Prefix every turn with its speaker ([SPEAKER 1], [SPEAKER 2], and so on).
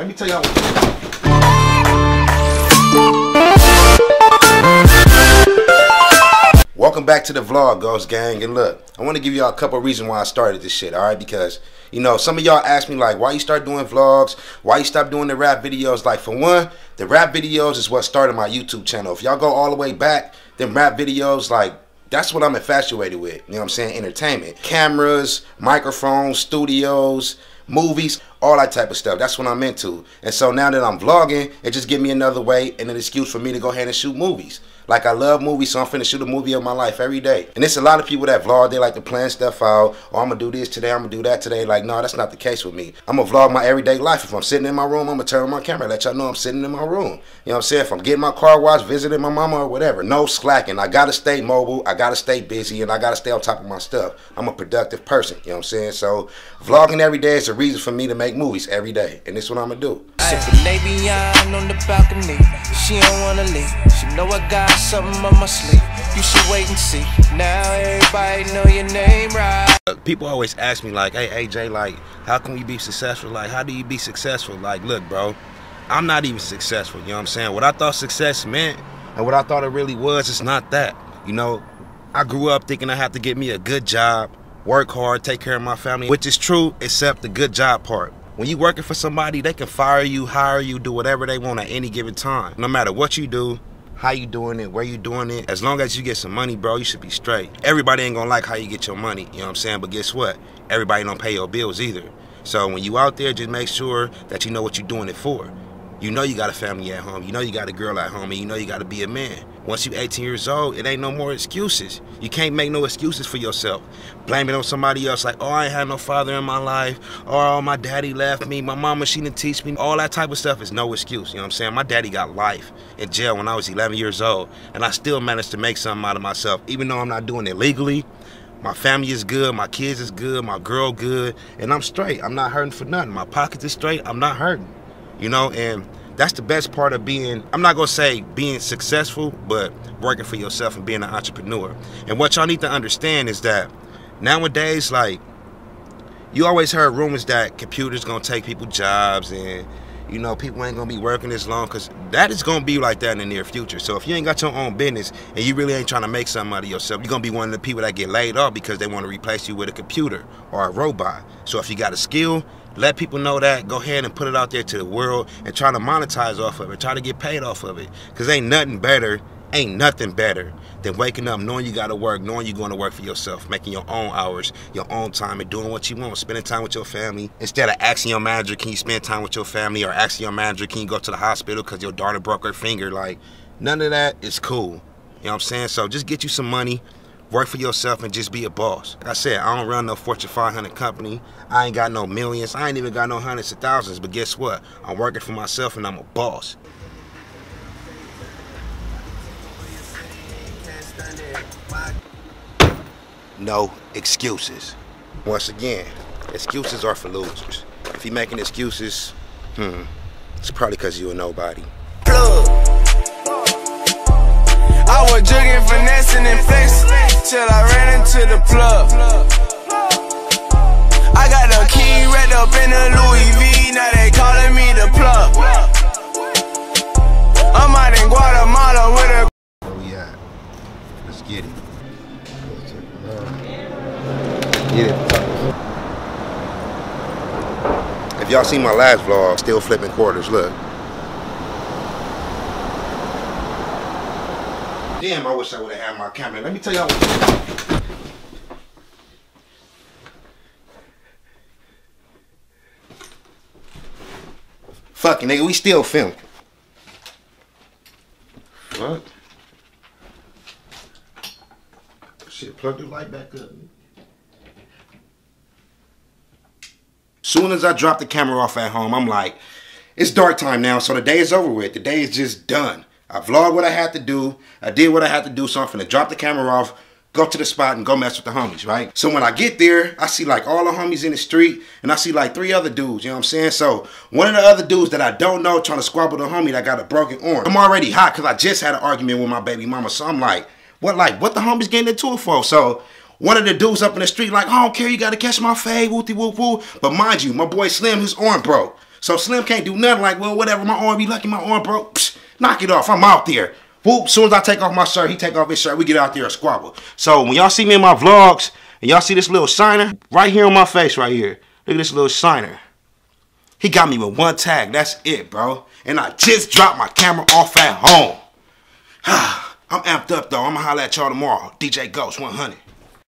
[SPEAKER 1] Let me tell y'all. Welcome back to the vlog, Ghost Gang. And look, I want to give y'all a couple reasons why I started this shit, alright? Because, you know, some of y'all ask me, like, why you start doing vlogs? Why you stop doing the rap videos? Like, for one, the rap videos is what started my YouTube channel. If y'all go all the way back, then rap videos, like, that's what I'm infatuated with. You know what I'm saying? Entertainment. Cameras, microphones, studios, movies, all that type of stuff. That's what I'm into. And so now that I'm vlogging, it just give me another way and an excuse for me to go ahead and shoot movies. Like I love movies, so I'm finna shoot a movie of my life every day. And it's a lot of people that vlog, they like to plan stuff out. Oh, I'm gonna do this today, I'm gonna do that today. Like, no, that's not the case with me. I'm gonna vlog my everyday life. If I'm sitting in my room, I'm gonna turn on my camera, let y'all know I'm sitting in my room. You know what I'm saying? If I'm getting my car washed, visiting my mama or whatever. No slacking. I gotta stay mobile, I gotta stay busy, and I gotta stay on top of my stuff. I'm a productive person, you know what I'm saying? So vlogging every day is a reason for me to make movies every day. And this is what I'm gonna do. On the balcony. She don't wanna leave. She know I got something on my sleeve. You should wait and see. Now everybody know your name, right? Uh, people always ask me like, "Hey AJ, like, how can we be successful? Like, how do you be successful?" Like, look, bro, I'm not even successful. You know what I'm saying? What I thought success meant and what I thought it really was, it's not that. You know, I grew up thinking I had to get me a good job, work hard, take care of my family, which is true, except the good job part. When you working for somebody, they can fire you, hire you, do whatever they want at any given time. No matter what you do, how you doing it, where you doing it. As long as you get some money, bro, you should be straight. Everybody ain't gonna like how you get your money, you know what I'm saying? But guess what? Everybody don't pay your bills either. So when you out there, just make sure that you know what you're doing it for. You know you got a family at home. You know you got a girl at home, and you know you got to be a man. Once you're 18 years old, it ain't no more excuses. You can't make no excuses for yourself. Blame it on somebody else, like, oh, I ain't had no father in my life, or oh, my daddy left me, my mama, she didn't teach me. All that type of stuff is no excuse, you know what I'm saying? My daddy got life in jail when I was 11 years old, and I still managed to make something out of myself, even though I'm not doing it legally. My family is good, my kids is good, my girl good, and I'm straight. I'm not hurting for nothing. My pockets is straight, I'm not hurting, you know, and that's the best part of being i'm not gonna say being successful but working for yourself and being an entrepreneur. And what y'all need to understand is that nowadays like you always heard rumors that computers gonna take people jobs and you know people ain't gonna be working as long because that is gonna be like that in the near future. So if you ain't got your own business and you really ain't trying to make something out of yourself you're gonna be one of the people that get laid off because they want to replace you with a computer or a robot. So if you got a skill let people know that. Go ahead and put it out there to the world and try to monetize off of it. Try to get paid off of it. Because ain't nothing better, ain't nothing better than waking up knowing you got to work, knowing you're going to work for yourself, making your own hours, your own time, and doing what you want, spending time with your family. Instead of asking your manager, can you spend time with your family, or asking your manager, can you go to the hospital because your daughter broke her finger? Like, none of that is cool. You know what I'm saying? So just get you some money, work for yourself and just be a boss. Like I said, I don't run no Fortune 500 company. I ain't got no millions. I ain't even got no hundreds of thousands. But guess what? I'm working for myself and I'm a boss. No excuses. Once again, excuses are for losers. If you're making excuses, hmm, it's probably because you're a nobody. I was jugging, finessing, and flexing till I ran into the plug. I got the key wrapped up in a Louis V, now they calling me the plug. I'm out in Guatemala with a. Where we at? Let's get it. Get it. If y'all seen my last vlog, still flipping quarters, look. Damn, I wish I would have had my camera. Let me tell y'all what. Fucking nigga, we still filming. What? Shit, plug the light back up. Soon as I drop the camera off at home, I'm like, it's dark time now, so the day is over with. The day is just done. I vlogged what I had to do. I did what I had to do, so I'm finna drop the camera off, go to the spot and go mess with the homies, right? So when I get there, I see like all the homies in the street and I see like three other dudes, you know what I'm saying? So one of the other dudes that I don't know trying to squabble the homie that got a broken arm. I'm already hot because I just had an argument with my baby mama. So I'm like, what like, what the homies getting into it for? So one of the dudes up in the street like, I don't care, you gotta catch my fade, wooty whoop whoop. But mind you, my boy Slim, his arm broke. So Slim can't do nothing like, well, whatever, my arm be lucky, my arm broke. Psh, knock it off. I'm out there. Whoop, soon as I take off my shirt, he take off his shirt, we get out there and squabble. So when y'all see me in my vlogs, and y'all see this little signer, right here on my face right here. Look at this little signer. He got me with one tag. That's it, bro. And I just dropped my camera off at home. I'm amped up, though. I'm going to holler at y'all tomorrow. DJ Ghost 100.